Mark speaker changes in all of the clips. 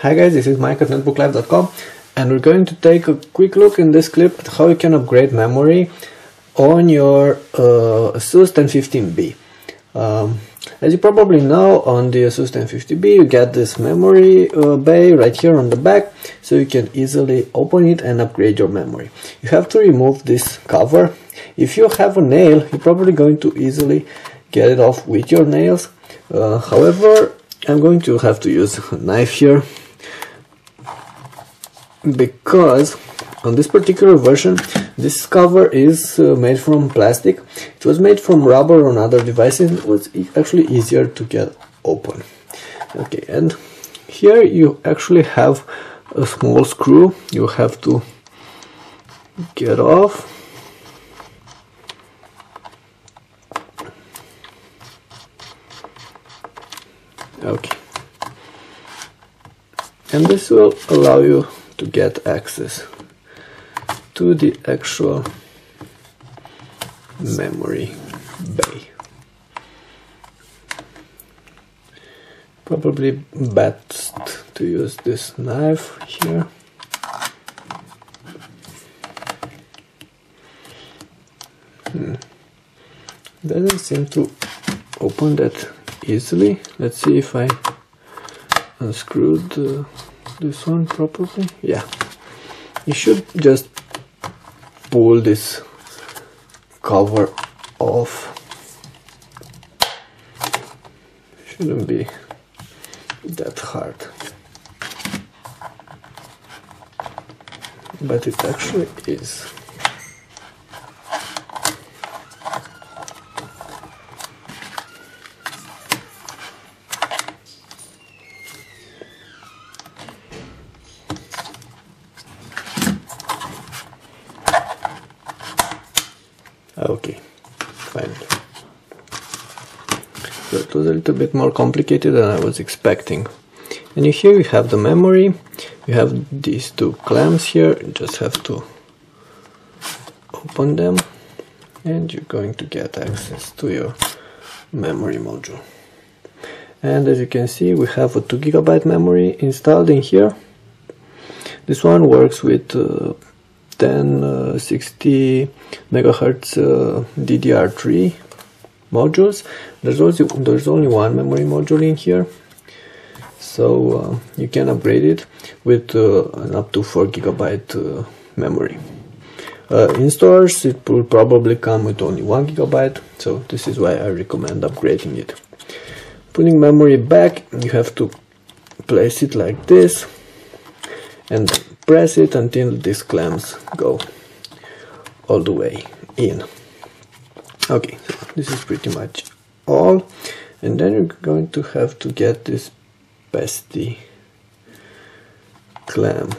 Speaker 1: Hi guys, this is Mike at netbooklive.com and we're going to take a quick look in this clip at how you can upgrade memory on your uh, ASUS 1015B. Um, as you probably know, on the ASUS 1015B you get this memory uh, bay right here on the back, so you can easily open it and upgrade your memory. You have to remove this cover. If you have a nail, you're probably going to easily get it off with your nails. Uh, however, I'm going to have to use a knife here because on this particular version this cover is uh, made from plastic. It was made from rubber on other devices. It was actually easier to get open. Okay and here you actually have a small screw you have to get off. Okay. And this will allow you to get access to the actual memory bay. Probably best to use this knife here. Hmm. Doesn't seem to open that easily. Let's see if I unscrewed the this one properly? Yeah. You should just pull this cover off. Shouldn't be that hard. But it actually is okay fine. So it was a little bit more complicated than I was expecting. And here you have the memory. You have these two clamps here. You just have to open them. And you're going to get access to your memory module. And as you can see we have a 2 gigabyte memory installed in here. This one works with uh, 1060 uh, megahertz uh, DDR3 modules. There's also there's only one memory module in here, so uh, you can upgrade it with an up to 4 gigabyte memory. Uh, in stores it will probably come with only 1 gigabyte so this is why I recommend upgrading it putting memory back you have to place it like this and press it until these clamps go all the way in. Okay this is pretty much all. And then you're going to have to get this pesty clamp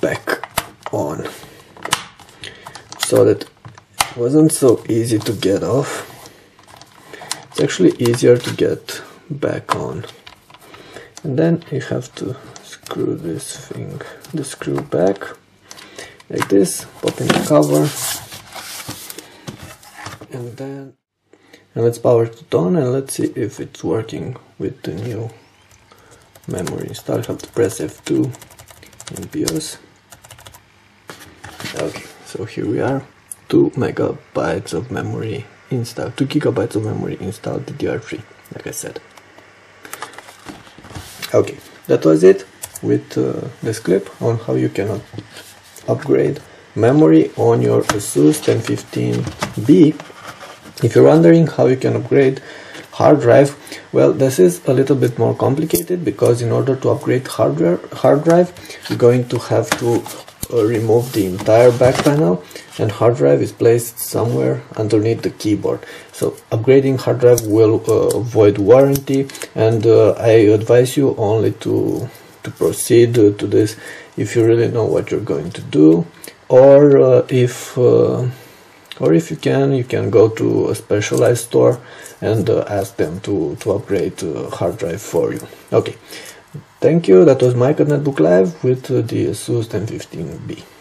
Speaker 1: back on. So that it wasn't so easy to get off. It's actually easier to get back on. And then you have to screw this thing, the screw back like this, pop in the cover, and then and let's power it on and let's see if it's working with the new memory install. have to press F2 in BIOS. Okay, so here we are, 2 megabytes of memory installed, 2 gigabytes of memory installed DDR3, like I said. Okay, that was it with uh, this clip on how you can upgrade memory on your ASUS 1015B. If you're wondering how you can upgrade hard drive, well, this is a little bit more complicated because in order to upgrade hardware, hard drive, you're going to have to uh, remove the entire back panel and hard drive is placed somewhere underneath the keyboard so upgrading hard drive will uh, avoid warranty and uh, I advise you only to to proceed to this if you really know what you're going to do or uh, if uh, or if you can you can go to a specialized store and uh, ask them to to upgrade uh, hard drive for you. Okay. Thank you. That was at netbook live with uh, the asus 1015b